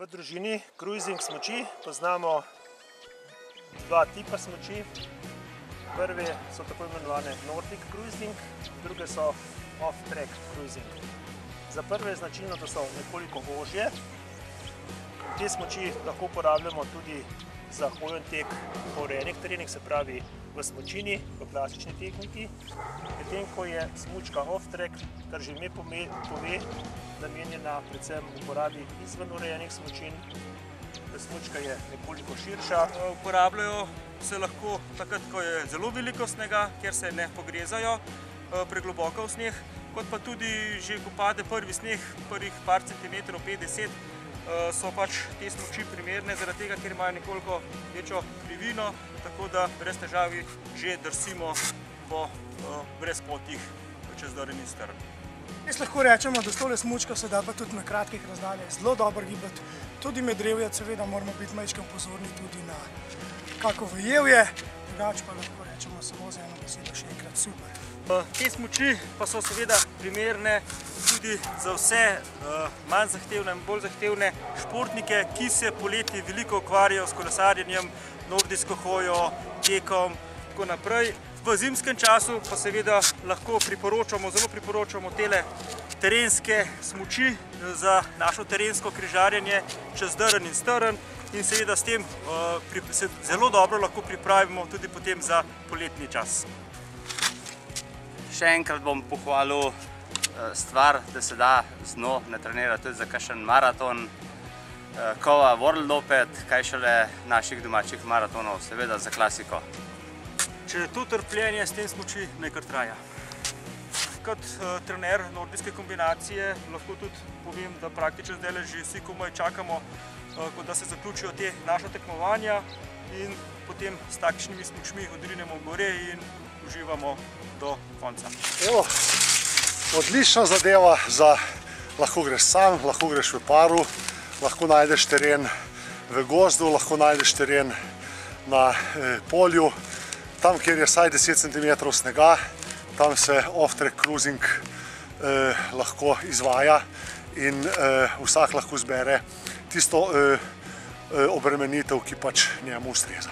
V družini cruising smoči poznamo dva tipa smoči. Prve so tako imenovane Nordic cruising, druge so off-track cruising. Za prve je značilno, da so nekoliko ožje. Te smoči lahko uporabljamo tudi za hojen tek po urejenih terenih, se pravi v smočini, v klasični tehniki. Medtem ko je smučka off-track, kar že ime pove, namenjena predvsem uporabi izven urejenih smočin. Smučka je nekoliko širša. Uporabljajo se lahko takrat, ko je zelo veliko snega, ker se ne pogrezajo pregloboko v sneh, kot pa tudi že, ko pade prvi sneh, prvih par centimetrov, 5-10, so pač te smuči primerne zaradi tega, ker imajo nekoliko večjo krivino, tako da brez težavi že drsimo po brezpotih čez Drn in Strn. Jaz lahko rečemo, da s tole smučko se da pa tudi na kratkih razdaljah zelo dobro gibati. Tudi med drevje, seveda moramo biti majčkeno pozorni tudi na kako vejevje, drugače pa lahko rečemo samo za eno besedo še enkrat super. Te smuči pa so seveda primerne tudi za vse manj zahtevne in bolj zahtevne športnike, ki se poleti veliko ukvarjajo s kolesarjenjem, nordijsko hojo, tekom, tako naprej. V zimskem času pa seveda lahko priporočamo, zelo priporočamo tele terenske smuči za našo terensko križarjenje čez Drn in Strn in seveda s tem se zelo dobro lahko pripravimo tudi potem za poletni čas. Še enkrat bom pohvalil stvar, da se da z njo natrenirati tudi za kakšen maraton, kova World Opet, kaj šele naših domačih maratonov, seveda za klasiko. Če je to trpljenje s tem smuči, naj kar traja. Kot trener nordijske kombinacije lahko tudi povem, da praktično zdajle že vsi komaj čakamo, da se zaključijo te naša tekmovanja in potem s takšnimi smučmi odrinemo gore in uživamo do konca. Evo, odlična zadeva za lahko greš sam, lahko greš v paru, lahko najdeš teren v gozdu, lahko najdeš teren na polju, tam, kjer je vsaj 10 cm snega, tam se off-track cruising lahko izvaja in vsak lahko zbere tisto obremenitev, ki pač njemu ustreza.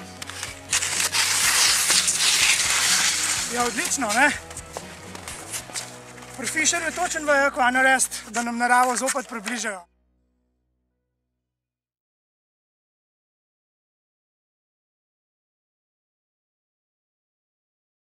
Ja, odlično, ne? Pri Fischerju točno vejo, kaj narediti, da nam naravo zopet približajo.